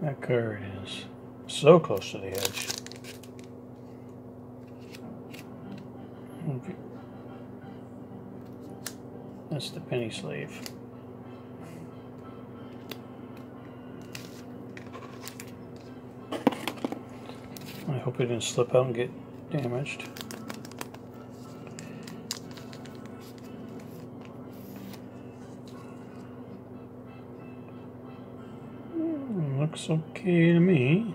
That card is so close to the edge. That's the penny sleeve. I hope it didn't slip out and get damaged. Looks okay to me.